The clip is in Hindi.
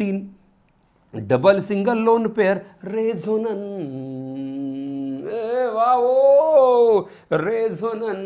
तीन। Double single lone pair resonance ए वाह रेजोनन